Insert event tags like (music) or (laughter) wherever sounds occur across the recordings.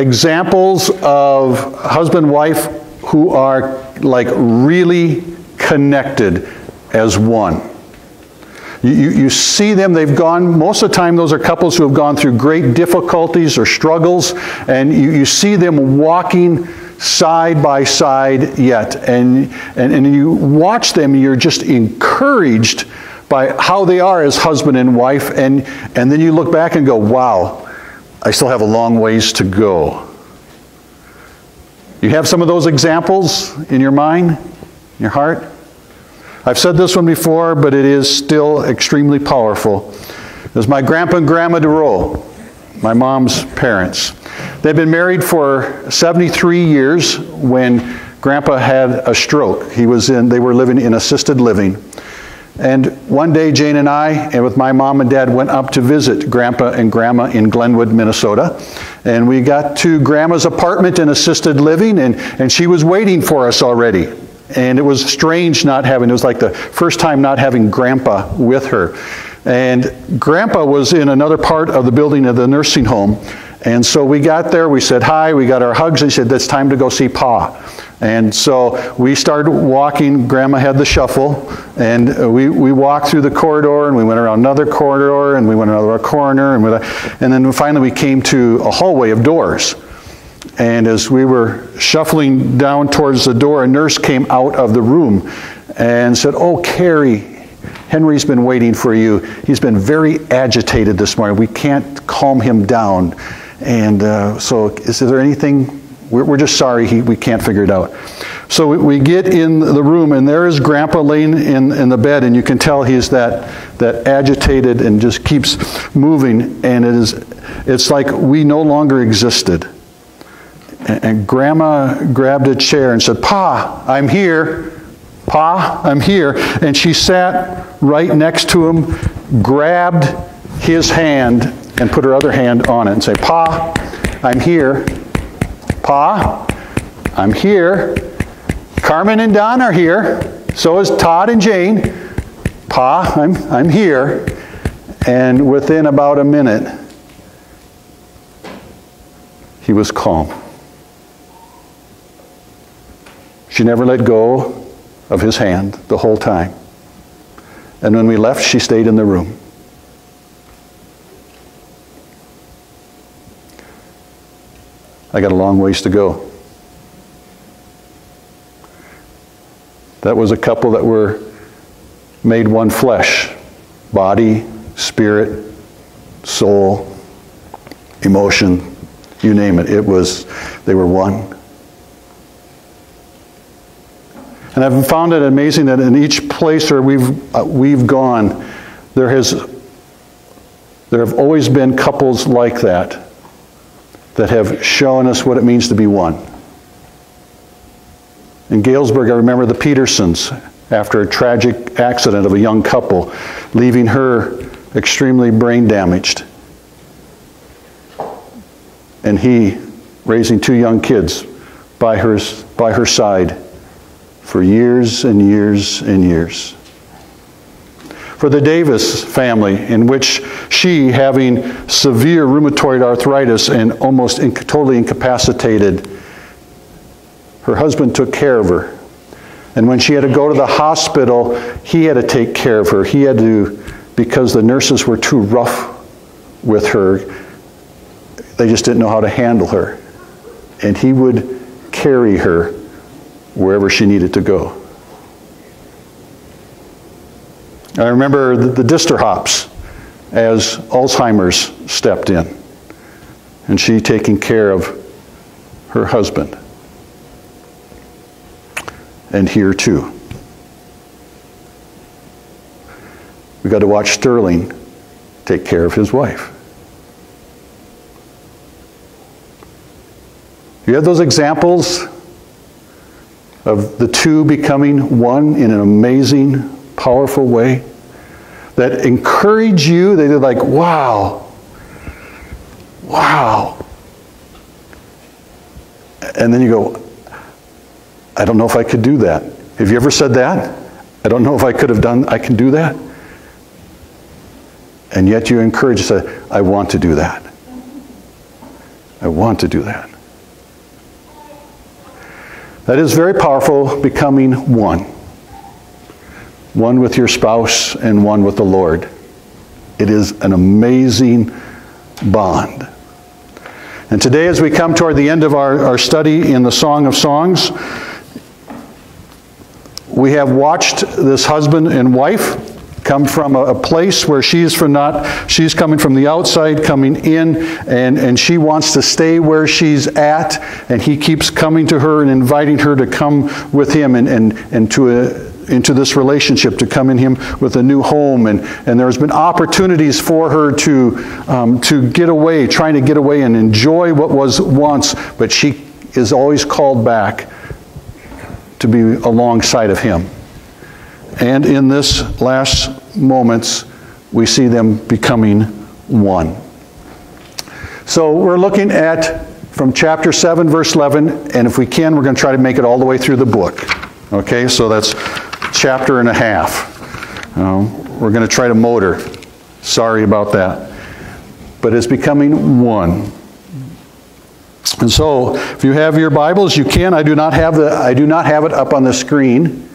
examples of husband wife who are like really connected as one. You, you, see them, they've gone, most of the time, those are couples who have gone through great difficulties or struggles, and you, you see them walking side by side yet. And, and, and you watch them, you're just encouraged by how they are as husband and wife, and, and then you look back and go, wow, I still have a long ways to go. You have some of those examples in your mind, in your heart? I've said this one before, but it is still extremely powerful. It was my grandpa and grandma DeRoe, my mom's parents. They'd been married for 73 years when grandpa had a stroke. He was in, they were living in assisted living. And one day, Jane and I, and with my mom and dad, went up to visit Grandpa and Grandma in Glenwood, Minnesota. And we got to Grandma's apartment in assisted living, and, and she was waiting for us already. And it was strange not having, it was like the first time not having Grandpa with her. And Grandpa was in another part of the building of the nursing home. And so we got there, we said hi, we got our hugs, and he said, it's time to go see Pa. And so we started walking. Grandma had the shuffle, and we, we walked through the corridor, and we went around another corridor, and we went another corner, and, and then finally we came to a hallway of doors. And as we were shuffling down towards the door, a nurse came out of the room and said, Oh, Carrie, Henry's been waiting for you. He's been very agitated this morning. We can't calm him down. And uh, so, is there anything we're, we're just sorry he, we can't figure it out. So we, we, get in the room, and there is Grandpa laying in, in the bed, and you can tell he's that, that agitated and just keeps moving, and it is, it's like we no longer existed. And, and Grandma grabbed a chair and said, Pa, I'm here. Pa, I'm here. And she sat right next to him, grabbed his hand, and put her other hand on it and say, Pa, I'm here. Pa, I'm here. Carmen and Don are here. So is Todd and Jane. Pa, I'm, I'm here. And within about a minute, he was calm. She never let go of his hand the whole time. And when we left, she stayed in the room. I got a long ways to go. That was a couple that were made one flesh body, spirit, soul, emotion, you name it. It was, they were one. And I've found it amazing that in each place where we've, uh, we've gone, there has, there have always been couples like that that have shown us what it means to be one. In Galesburg, I remember the Petersons after a tragic accident of a young couple, leaving her extremely brain damaged. And he raising two young kids by her, by her side for years and years and years for the Davis family, in which she, having severe rheumatoid arthritis and almost totally incapacitated, her husband took care of her. And when she had to go to the hospital, he had to take care of her. He had to, because the nurses were too rough with her, they just didn't know how to handle her. And he would carry her wherever she needed to go. I remember the, the Disterhops as Alzheimer's stepped in, and she taking care of her husband. And here too. We got to watch Sterling take care of his wife. You have those examples of the two becoming one in an amazing powerful way that encourage you. They're like, wow, wow. And then you go, I don't know if I could do that. Have you ever said that? I don't know if I could have done, I can do that. And yet you encourage, say, I want to do that. I want to do that. That is very powerful, becoming one. One with your spouse and one with the Lord. It is an amazing bond. And today, as we come toward the end of our, our study in the Song of Songs, we have watched this husband and wife come from a, place where she's from not she's coming from the outside coming in and and she wants to stay where she's at and he keeps coming to her and inviting her to come with him and and and to a, into this relationship to come in him with a new home. And, and there's been opportunities for her to um, to get away trying to get away and enjoy what was once but she is always called back to be alongside of him. And in this last moments we see them becoming one. So we're looking at from chapter 7 verse 11 and if we can we're going to try to make it all the way through the book. Okay so that's chapter and a half. Um, we're going to try to motor. Sorry about that. But it's becoming one. And so, if you have your Bibles, you can. I do not have the I do not have it up on the screen.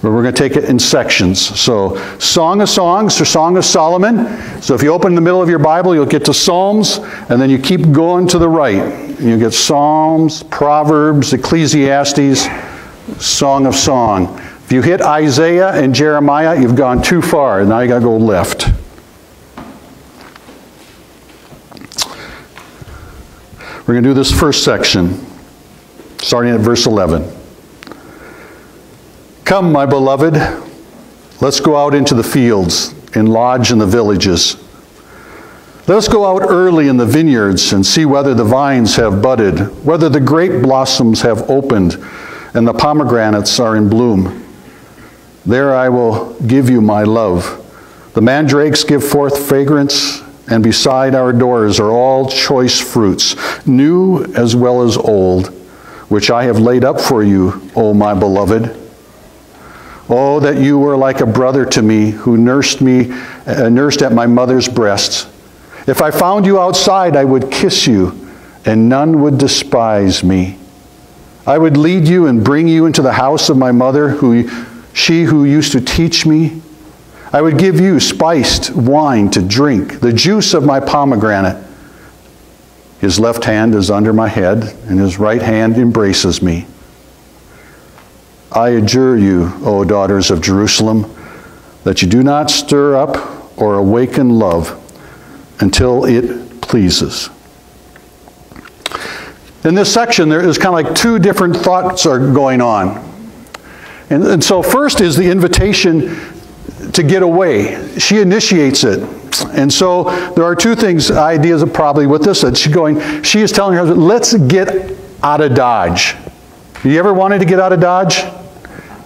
But we're going to take it in sections. So, Song of Songs or Song of Solomon. So, if you open the middle of your Bible, you'll get to Psalms, and then you keep going to the right. You get Psalms, Proverbs, Ecclesiastes, Song of Song. If you hit Isaiah and Jeremiah, you've gone too far. Now you got to go left. We're going to do this first section, starting at verse 11. Come, my beloved, let's go out into the fields and lodge in the villages. Let us go out early in the vineyards and see whether the vines have budded, whether the grape blossoms have opened and the pomegranates are in bloom. There I will give you my love. The mandrakes give forth fragrance, and beside our doors are all choice fruits, new as well as old, which I have laid up for you, O my beloved. Oh, that you were like a brother to me who nursed me, uh, nursed at my mother's breasts. If I found you outside, I would kiss you, and none would despise me. I would lead you and bring you into the house of my mother, who, she who used to teach me. I would give you spiced wine to drink, the juice of my pomegranate. His left hand is under my head, and his right hand embraces me. I adjure you, O daughters of Jerusalem, that you do not stir up or awaken love until it pleases. In this section, there is kind of like two different thoughts are going on. And, and so first is the invitation to get away. She initiates it. And so there are two things, ideas of probably with this, that she's going, she is telling her husband, let's get out of Dodge. You ever wanted to get out of Dodge?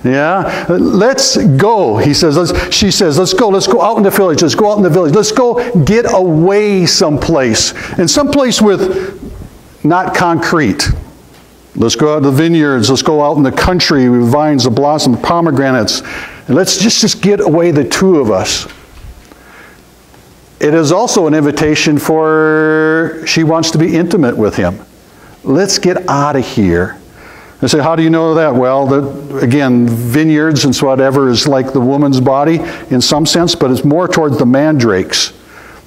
Yeah, let's go. He says. Let's, she says, "Let's go. Let's go out in the village. Let's go out in the village. Let's go get away someplace, and someplace with not concrete. Let's go out to the vineyards. Let's go out in the country with vines of blossom, pomegranates. And let's just, just get away, the two of us. It is also an invitation for she wants to be intimate with him. Let's get out of here. I say, how do you know that? Well, the, again, vineyards and whatever is like the woman's body in some sense, but it's more towards the mandrakes.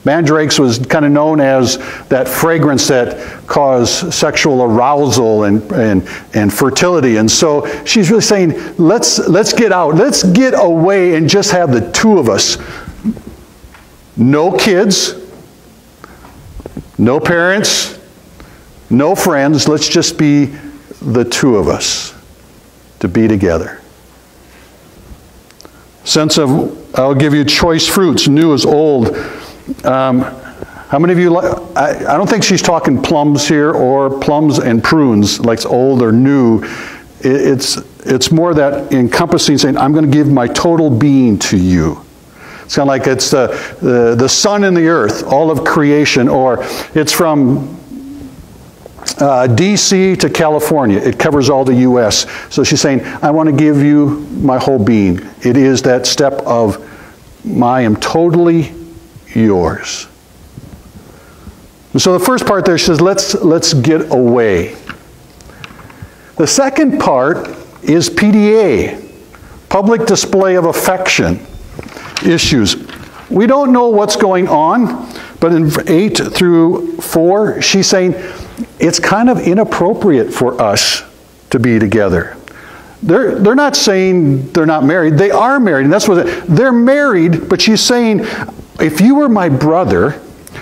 Mandrakes was kind of known as that fragrance that caused sexual arousal and, and, and fertility. And so she's really saying, let's, let's get out. Let's get away and just have the two of us. No kids, no parents, no friends. Let's just be the two of us to be together. Sense of, I'll give you choice fruits, new as old um, how many of you, I, I don't think she's talking plums here or plums and prunes, like old or new. It, it's, it's more that encompassing saying, I'm going to give my total being to you. It's kind of like it's the, the, the sun and the earth, all of creation, or it's from uh, DC to California. It covers all the U.S. So she's saying, I want to give you my whole being. It is that step of, I am totally yours. So the first part there says, let's, let's get away. The second part is PDA, public display of affection issues. We don't know what's going on, but in 8 through 4, she's saying it's kind of inappropriate for us to be together. They're, they're not saying they're not married. They are married, and that's what they're married, but she's saying, if you were my brother,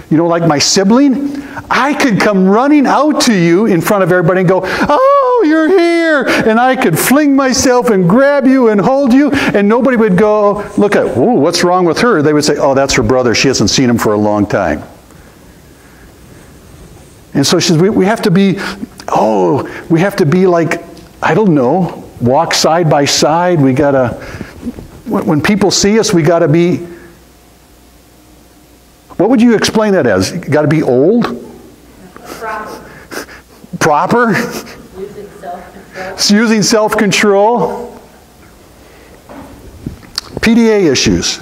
you know, like my sibling, I could come running out to you in front of everybody and go, Oh, you're here. And I could fling myself and grab you and hold you, and nobody would go, Look at, oh, what's wrong with her? They would say, Oh, that's her brother. She hasn't seen him for a long time. And so she says, we, we have to be, oh, we have to be like, I don't know, walk side by side. We got to, when people see us, we got to be, what would you explain that as? Got to be old? Proper. (laughs) Proper? Using self-control. Using self control? PDA issues.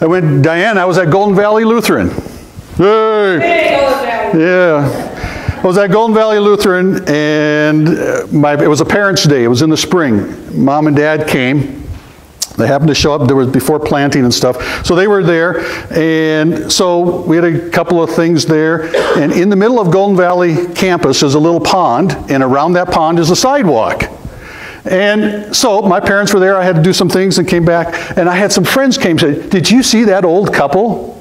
I went, Diane, I was at Golden Valley Lutheran. Hey! Hey. Yeah. I was at Golden Valley Lutheran, and uh, my, it was a parents' day. It was in the spring. Mom and dad came. They happened to show up. There was before planting and stuff. So they were there, and so we had a couple of things there. And in the middle of Golden Valley campus is a little pond, and around that pond is a sidewalk. And so my parents were there. I had to do some things and came back, and I had some friends came and said, "Did you see that old couple?"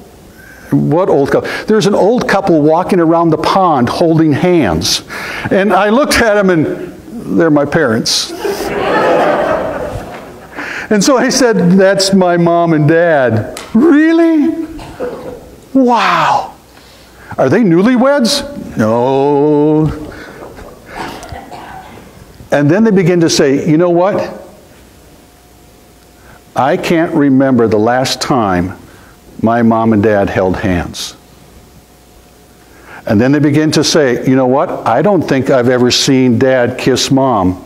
What old couple? There's an old couple walking around the pond holding hands. And I looked at them and they're my parents. And so I said, That's my mom and dad. Really? Wow. Are they newlyweds? No. And then they begin to say, You know what? I can't remember the last time my mom and dad held hands. And then they begin to say, you know what? I don't think I've ever seen dad kiss mom.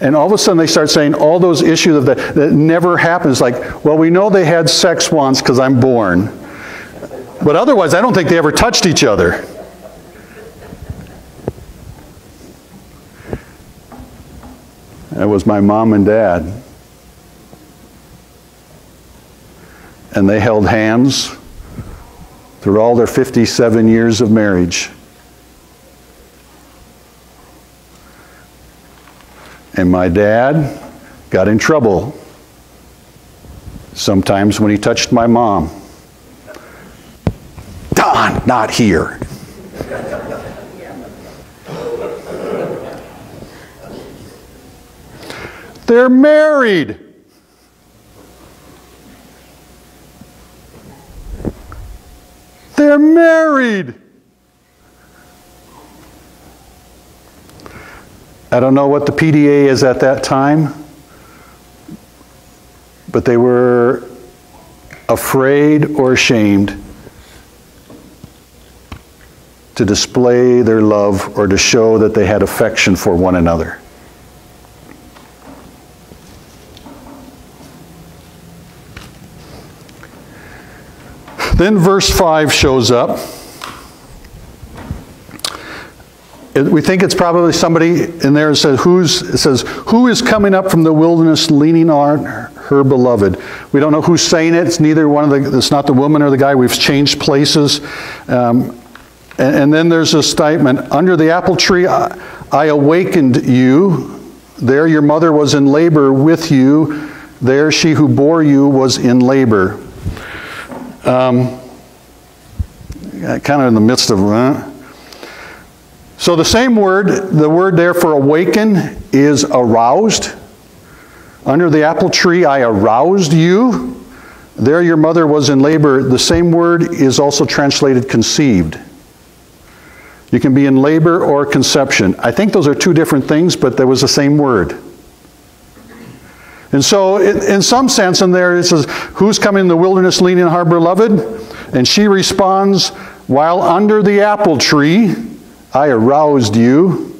And all of a sudden they start saying all those issues of that, that never happens. Like, well, we know they had sex once because I'm born. But otherwise, I don't think they ever touched each other. That was my mom and dad. and they held hands through all their 57 years of marriage. And my dad got in trouble sometimes when he touched my mom. Don, not here. They're married. They're married. I don't know what the PDA is at that time, but they were afraid or ashamed to display their love or to show that they had affection for one another. Then verse 5 shows up. It- we think it's probably somebody in there says, who's, it says, Who is coming up from the wilderness leaning on her beloved? We don't know who's saying it. It's neither one of the, it's not the woman or the guy. We've changed places. Um, and, and then there's a statement Under the apple tree, I, I awakened you. There your mother was in labor with you. There she who bore you was in labor. Um, kind of in the midst of that. So the same word, the word there for awaken is aroused. Under the apple tree I aroused you. There your mother was in labor. The same word is also translated conceived. You can be in labor or conception. I think those are two different things, but there was the same word. And so, in, in some sense, in there it says, Who's coming in the wilderness leaning her beloved? And she responds, While under the apple tree, I aroused you.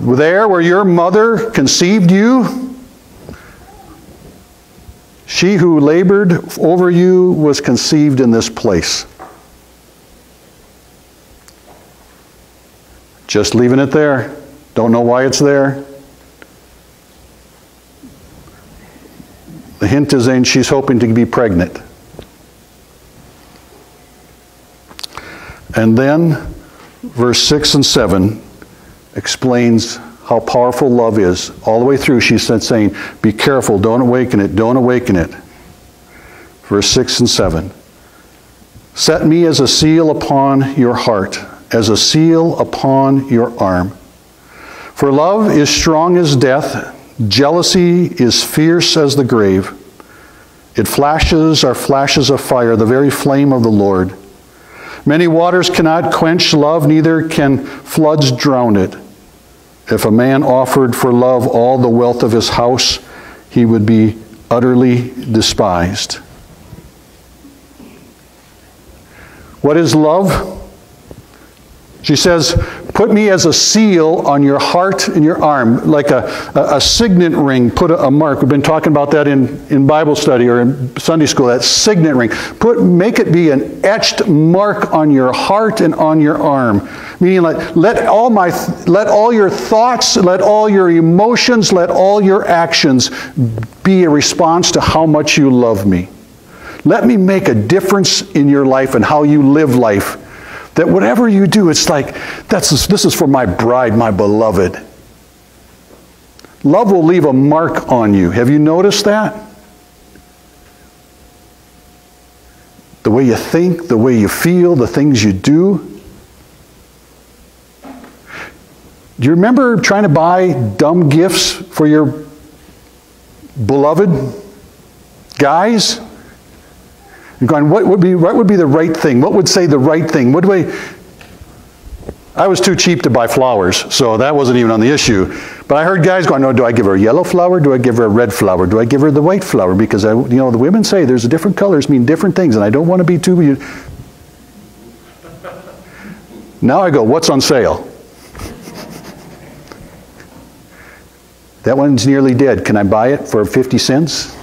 There where your mother conceived you, she who labored over you was conceived in this place. Just leaving it there. Don't know why it's there. The hint is in she's hoping to be pregnant. And then verse 6 and 7 explains how powerful love is. All the way through, she's saying, Be careful, don't awaken it, don't awaken it. Verse 6 and 7. Set me as a seal upon your heart, as a seal upon your arm. For love is strong as death, jealousy is fierce as the grave. It flashes are flashes of fire, the very flame of the Lord. Many waters cannot quench love, neither can floods drown it. If a man offered for love all the wealth of his house, he would be utterly despised. What is love? She says, Put me as a seal on your heart and your arm, like a, a, a signet ring, put a, a, mark. We've been talking about that in, in Bible study or in Sunday school, that signet ring. Put, make it be an etched mark on your heart and on your arm. Meaning like, let all, my, let all your thoughts, let all your emotions, let all your actions be a response to how much you love me. Let me make a difference in your life and how you live life that whatever you do, it's like, that's, this is for my bride, my beloved. Love will leave a mark on you. Have you noticed that? The way you think, the way you feel, the things you do. Do you remember trying to buy dumb gifts for your beloved guys? You're going, what would be what would be the right thing? What would say the right thing? What do I I was too cheap to buy flowers, so that wasn't even on the issue. But I heard guys going, "No, do I give her a yellow flower? Do I give her a red flower? Do I give her the white flower?" Because I, you know, the women say there's different colors mean different things, and I don't want to be too. Now I go, "What's on sale?" that one's nearly dead. Can I buy it for 50 cents?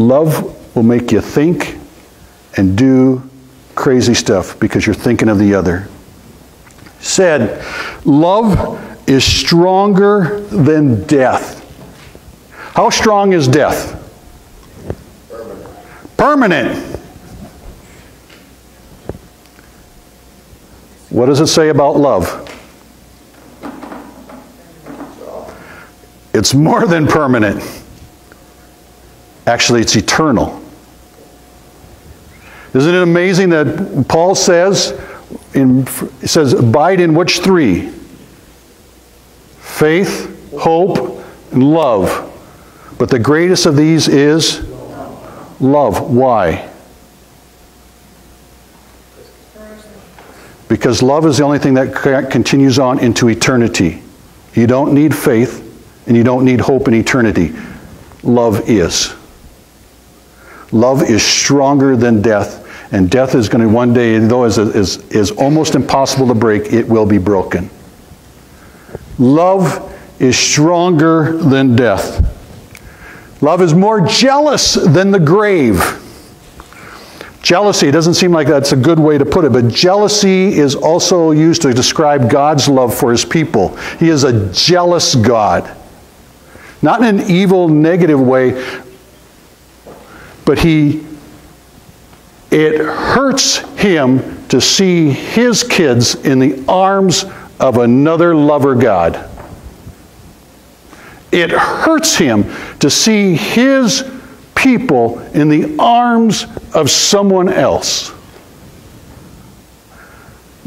Love will make you think and do crazy stuff because you're thinking of the other. Said, love is stronger than death. How strong is death? Permanent. Permanent. What does it say about love? It's more than permanent. Actually, it's eternal. Isn't it amazing that Paul says, in, says, abide in which three? Faith, hope, and love. But the greatest of these is love. Why? Because love is the only thing that continues on into eternity. You don't need faith and you don't need hope in eternity. Love is. Love is stronger than death, and death is going to one day, though is, is, is almost impossible to break, it will be broken. Love is stronger than death. Love is more jealous than the grave. Jealousy, doesn't seem like that's a good way to put it, but jealousy is also used to describe God's love for his people. He is a jealous God. Not in an evil, negative way, but he it hurts him to see his kids in the arms of another lover God. It hurts him to see his people in the arms of someone else.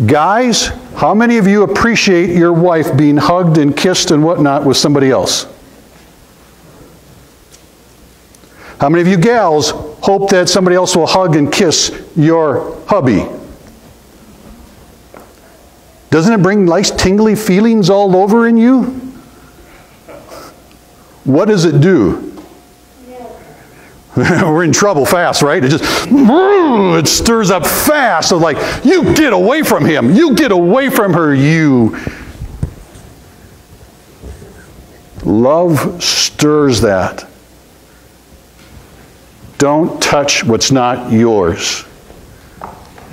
Guys, how many of you appreciate your wife being hugged and kissed and whatnot with somebody else? How many of you gals hope that somebody else will hug and kiss your hubby? Doesn't it bring nice tingly feelings all over in you? What does it do? (laughs) We're in trouble fast, right? It just (laughs) it stirs up fast. So like, you get away from him. You get away from her, you. Love stirs that. Don't touch what's not yours.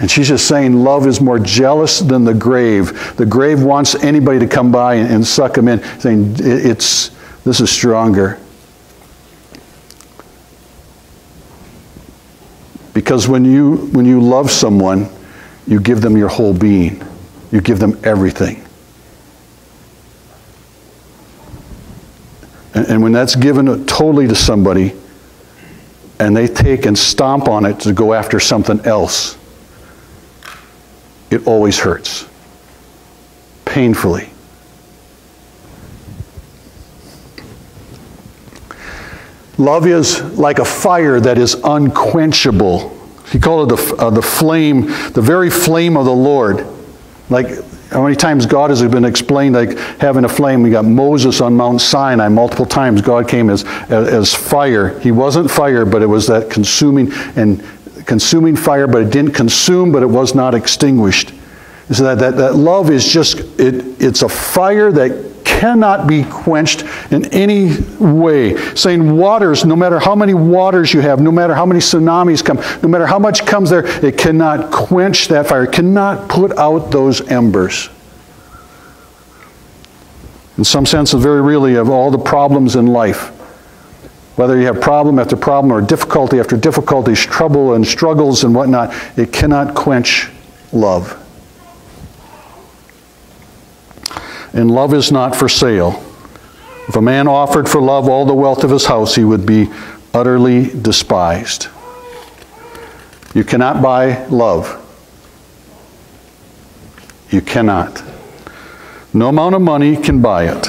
And she's just saying love is more jealous than the grave. The grave wants anybody to come by and, and suck them in, saying it's this is stronger. Because when you when you love someone, you give them your whole being. You give them everything. And, and when that's given totally to somebody, and they take and stomp on it to go after something else, it always hurts. Painfully. Love is like a fire that is unquenchable. He called it the, uh, the flame, the very flame of the Lord. Like how many times God has been explained like having a flame? We got Moses on Mount Sinai multiple times. God came as, as, as fire. He wasn't fire, but it was that consuming and consuming fire, but it didn't consume, but it was not extinguished. So that, that, that love is just, it, it's a fire that cannot be quenched in any way. Saying waters, no matter how many waters you have, no matter how many tsunamis come, no matter how much comes there, it cannot quench that fire, it cannot put out those embers. In some sense, very really, of all the problems in life, whether you have problem after problem or difficulty after difficulties, trouble and struggles and whatnot, it cannot quench love. And love is not for sale. If a man offered for love all the wealth of his house, he would be utterly despised. You cannot buy love. You cannot. No amount of money can buy it.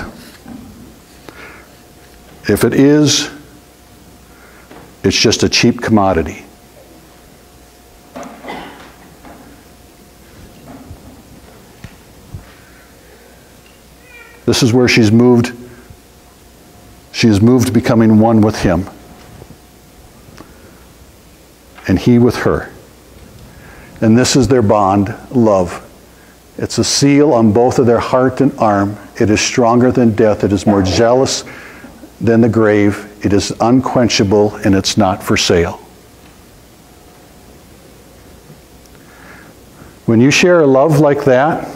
If it is, it's just a cheap commodity. This is where she's moved. She has moved becoming one with him. And he with her. And this is their bond, love. It's a seal on both of their heart and arm. It is stronger than death. It is more jealous than the grave. It is unquenchable and it's not for sale. When you share a love like that,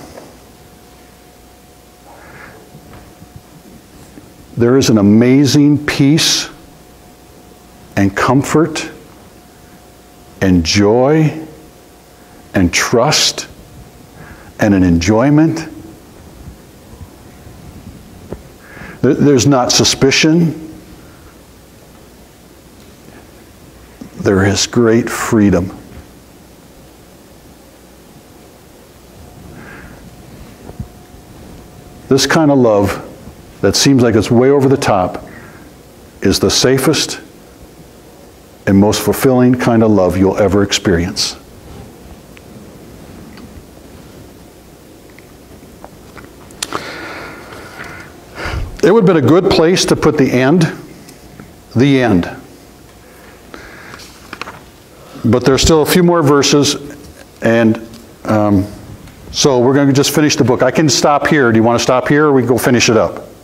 there is an amazing peace and comfort and joy and trust and an enjoyment. There's not suspicion. There is great freedom. This kind of love that seems like it's way over the top is the safest and most fulfilling kind of love you'll ever experience. It would have been a good place to put the end, the end. But there's still a few more verses, and um, so we're going to just finish the book. I can stop here. Do you want to stop here, or we go finish it up?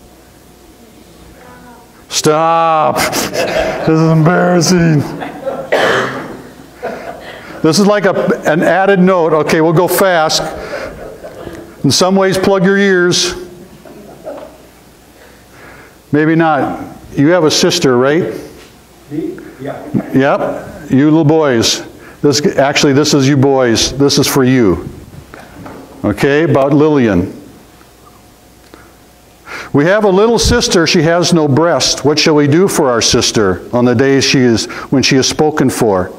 Stop. this is embarrassing. This is like a, an added note. Okay, we'll go fast. In some ways, plug your ears. Maybe not. You have a sister, right? Yeah. Yep. You little boys. This actually, this is you boys. This is for you. Okay, about Lillian. We have a little sister, she has no breast. What shall we do for our sister on the day she is, when she is spoken for?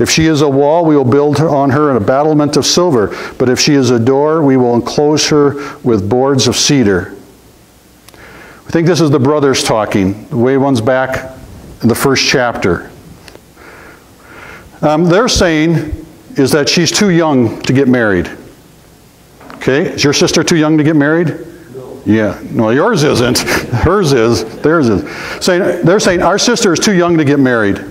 If she is a wall, we will build on her a battlement of silver. But if she is a door, we will enclose her with boards of cedar. I think this is the brothers talking, the way one's back in the first chapter. Um, they're saying is that she's too young to get married. Okay, is your sister too young to get married? Yeah, no, yours isn't. (laughs) Hers is. Theirs is. Saying, they're saying our sister is too young to get married.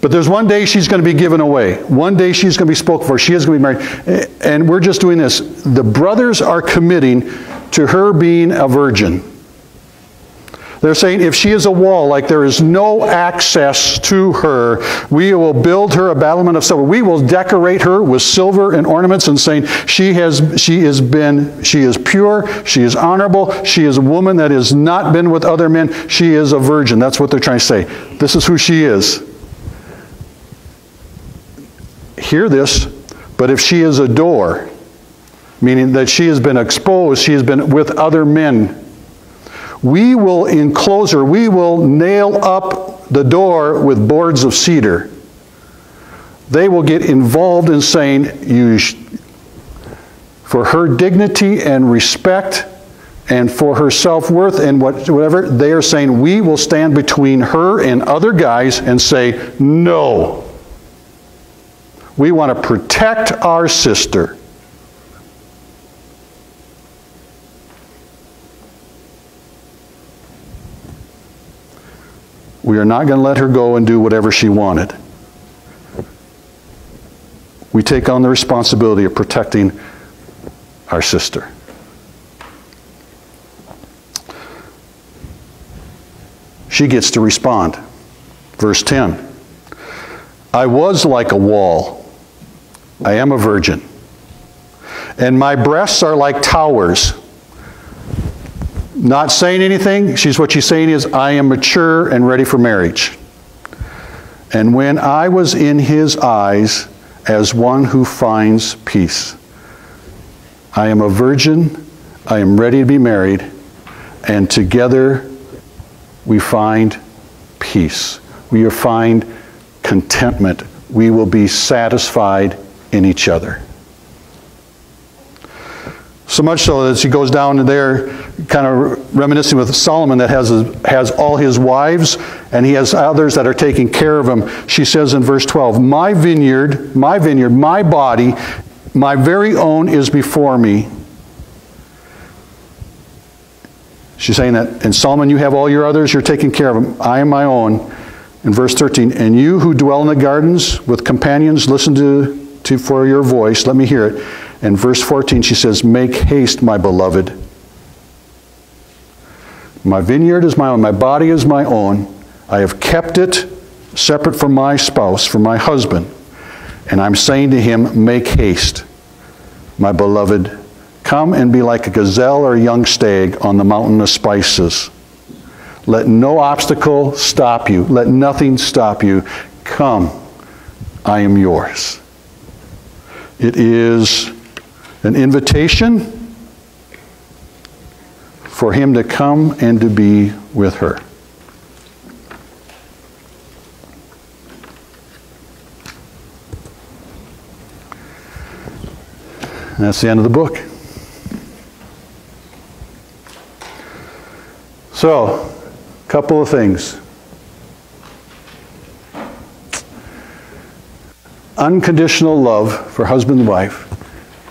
But there's one day she's going to be given away. One day she's going to be spoken for. She is going to be married. And we're just doing this. The brothers are committing to her being a virgin. They're saying if she is a wall, like there is no access to her, we will build her a battlement of silver. We will decorate her with silver and ornaments and saying she has she has been she is pure, she is honorable, she is a woman that has not been with other men, she is a virgin. That's what they're trying to say. This is who she is. Hear this, but if she is a door, meaning that she has been exposed, she has been with other men we will enclose her, we will nail up the door with boards of cedar. They will get involved in saying, you for her dignity and respect and for her self worth and whatever, they are saying, we will stand between her and other guys and say, no. We want to protect our sister. We are not going to let her go and do whatever she wanted. We take on the responsibility of protecting our sister. She gets to respond. Verse 10 I was like a wall, I am a virgin, and my breasts are like towers not saying anything. She's what she's saying is, I am mature and ready for marriage. And when I was in his eyes as one who finds peace, I am a virgin, I am ready to be married, and together we find peace. We find contentment. We will be satisfied in each other. So much so that she goes down there, kind of reminiscing with Solomon that has, has all his wives, and he has others that are taking care of him. She says in verse 12, My vineyard, my vineyard, my body, my very own is before me. She's saying that, and Solomon, you have all your others, you're taking care of them. I am my own. In verse 13, and you who dwell in the gardens with companions, listen to, to for your voice. Let me hear it. And verse 14, she says, Make haste, my beloved. My vineyard is my own, my body is my own. I have kept it separate from my spouse, from my husband. And I'm saying to him, Make haste, my beloved. Come and be like a gazelle or a young stag on the mountain of spices. Let no obstacle stop you. Let nothing stop you. Come, I am yours. It is an invitation for him to come and to be with her. And that's the end of the book. So, a couple of things. Unconditional love for husband and wife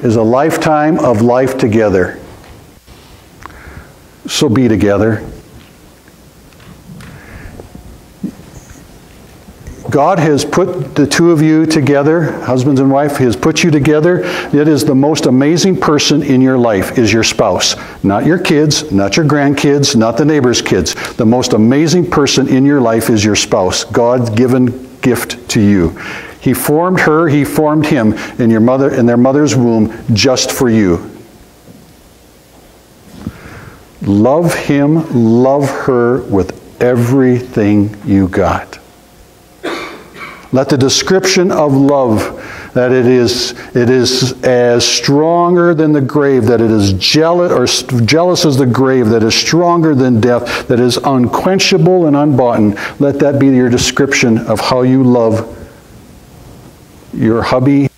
is a lifetime of life together. So be together. God has put the two of you together, husbands and wife, He has put you together. It is the most amazing person in your life is your spouse. Not your kids, not your grandkids, not the neighbor's kids. The most amazing person in your life is your spouse. God's given gift to you. He formed her, he formed him in your mother in their mother's womb just for you. Love him, love her with everything you got. Let the description of love that it is it is as stronger than the grave, that it is jealous or jealous as the grave, that is stronger than death, that is unquenchable and unbought. Let that be your description of how you love your hubby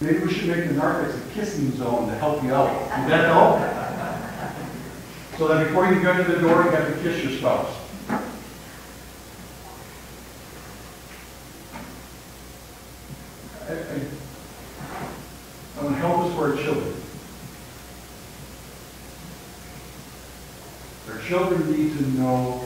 Maybe we should make the narthex a kissing zone to help you out. Would that help? So that before you go to the door, you have to kiss your spouse. I, I, I want to help us for our children. Our children need to know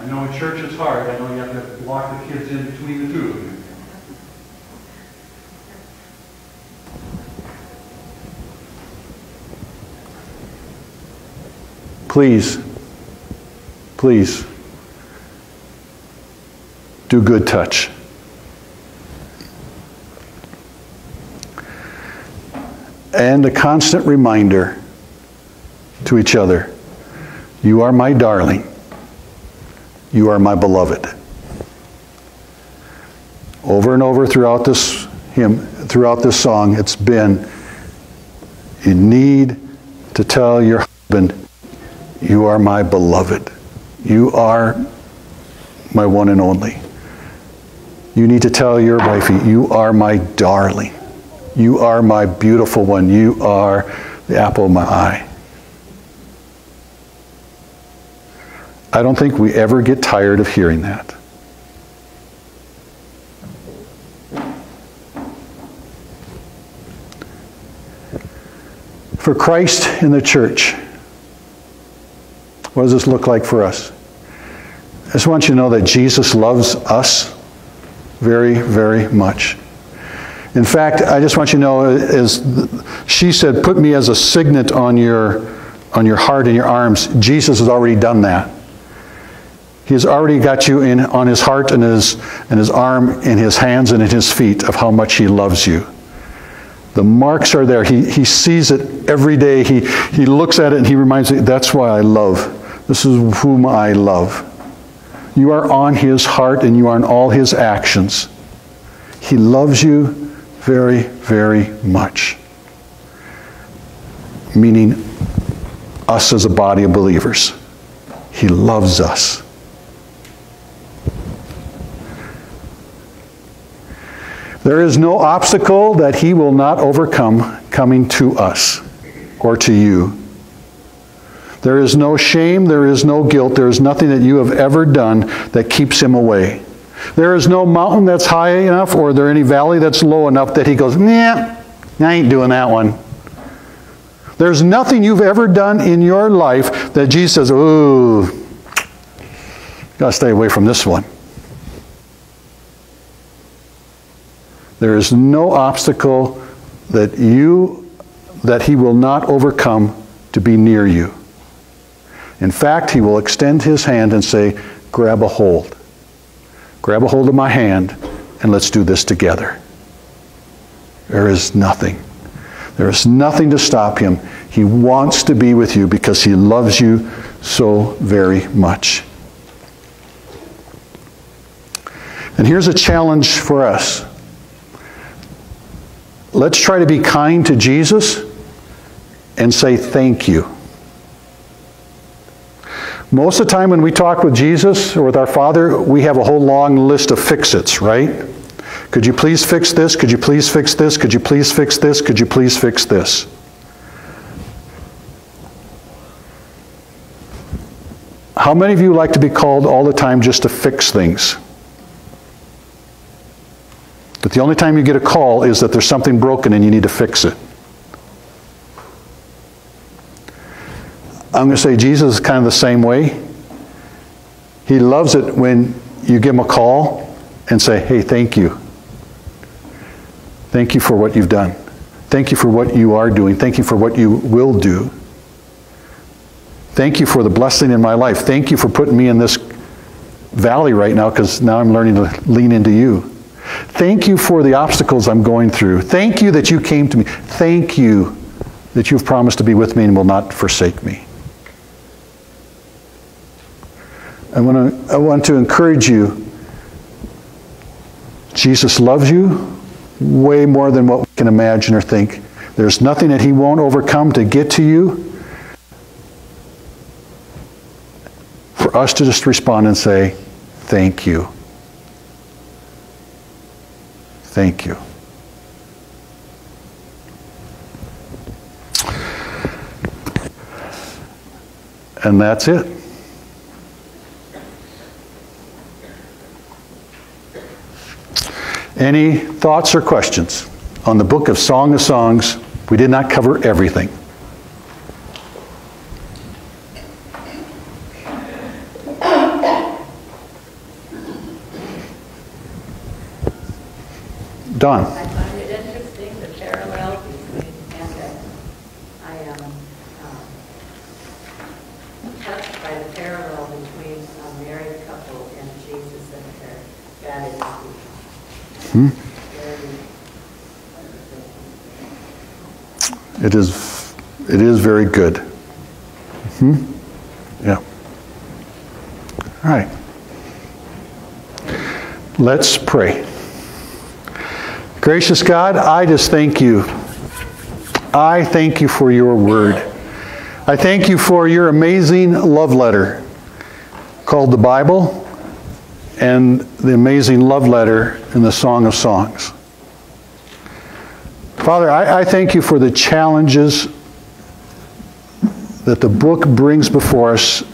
I know in church it's hard. I know you have to lock the kids in between the two of you. Please, please, do good touch. And a constant reminder to each other you are my darling, you are my beloved. Over and over throughout this hymn, throughout this song, it's been you need to tell your husband, you are my beloved. You are my one and only. You need to tell your wifey, you are my darling. You are my beautiful one. You are the apple of my eye. I don't think we ever get tired of hearing that. For Christ in the church, what does this look like for us? I just want you to know that Jesus loves us very, very much. In fact, I just want you to know, as she said, put me as a signet on your, on your heart and your arms. Jesus has already done that. He has already got you in, on his heart and his, and his arm, in his hands and in his feet of how much he loves you. The marks are there. He, he sees it every day. He, he looks at it and he reminds me, that's why I love. This is whom I love. You are on his heart and you are in all his actions. He loves you very, very much. Meaning us as a body of believers. He loves us. There is no obstacle that he will not overcome coming to us or to you. There is no shame, there is no guilt, there is nothing that you have ever done that keeps him away. There is no mountain that's high enough or there any valley that's low enough that he goes, nah, I ain't doing that one. There's nothing you've ever done in your life that Jesus says, ooh, gotta stay away from this one. There is no obstacle that you that he will not overcome to be near you. In fact, he will extend his hand and say, Grab a hold. Grab a hold of my hand and let's do this together. There is nothing. There is nothing to stop him. He wants to be with you because he loves you so very much. And here's a challenge for us. Let's try to be kind to Jesus and say thank you. Most of the time when we talk with Jesus or with our Father, we have a whole long list of fix-its, right? Could you please fix this? Could you please fix this? Could you please fix this? Could you please fix this? How many of you like to be called all the time just to fix things? But the only time you get a call is that there's something broken and you need to fix it. I'm going to say Jesus is kind of the same way. He loves it when you give him a call and say, hey, thank you. Thank you for what you've done. Thank you for what you are doing. Thank you for what you will do. Thank you for the blessing in my life. Thank you for putting me in this valley right now because now I'm learning to lean into you. Thank you for the obstacles I'm going through. Thank you that you came to me. Thank you that you've promised to be with me and will not forsake me. I want to, I want to encourage you. Jesus loves you way more than what we can imagine or think. There's nothing that he won't overcome to get to you. For us to just respond and say, Thank you. Thank you. And that's it. Any thoughts or questions on the book of Song of Songs? We did not cover everything. Don. I find it interesting, the parallel between, and uh, I am um, touched by the parallel between a married couple and Jesus and their gratitude. Very It is, it is very good. Hmm? Yeah. All right. Let's pray. Gracious God, I just thank you. I thank you for your word. I thank you for your amazing love letter called the Bible and the amazing love letter in the Song of Songs. Father, I, I thank you for the challenges that the book brings before us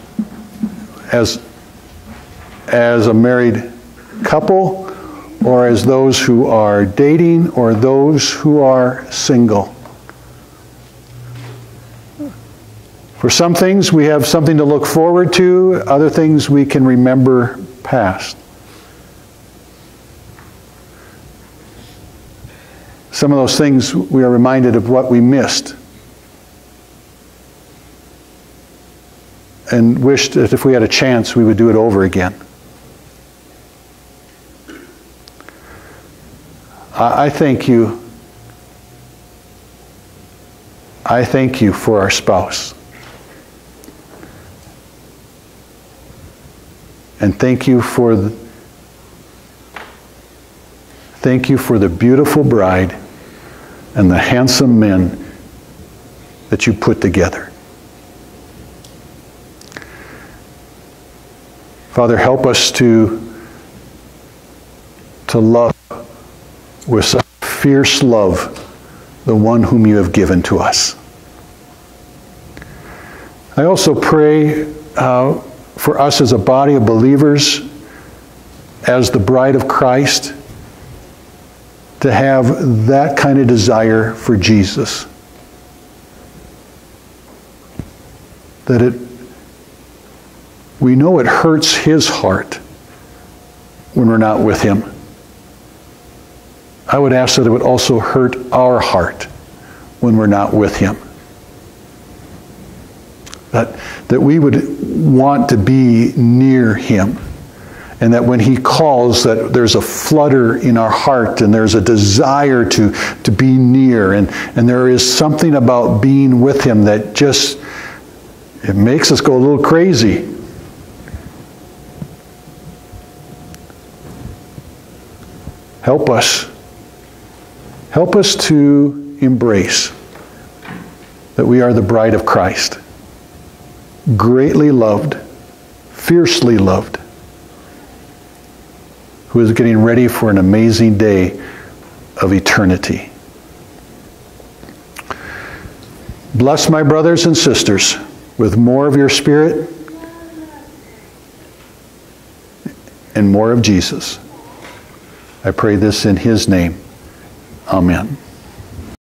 as, as a married couple or as those who are dating or those who are single. For some things, we have something to look forward to, other things we can remember past. Some of those things we are reminded of what we missed and wished that if we had a chance, we would do it over again. I I thank you. I thank you for our spouse. And thank you for the, thank you for the beautiful bride and the handsome men that you put together. Father, help us to, to love with such fierce love the one whom you have given to us. I also pray uh, for us as a body of believers, as the bride of Christ, to have that kind of desire for Jesus. That it, we know it hurts his heart when we're not with him. I would ask that it would also hurt our heart when we're not with him. That, that we would want to be near him and that when he calls that there's a flutter in our heart and there's a desire to, to be near and, and there is something about being with him that just it makes us go a little crazy help us help us to embrace that we are the bride of christ greatly loved fiercely loved who is getting ready for an amazing day of eternity. Bless my brothers and sisters with more of your Spirit and more of Jesus. I pray this in His name. Amen.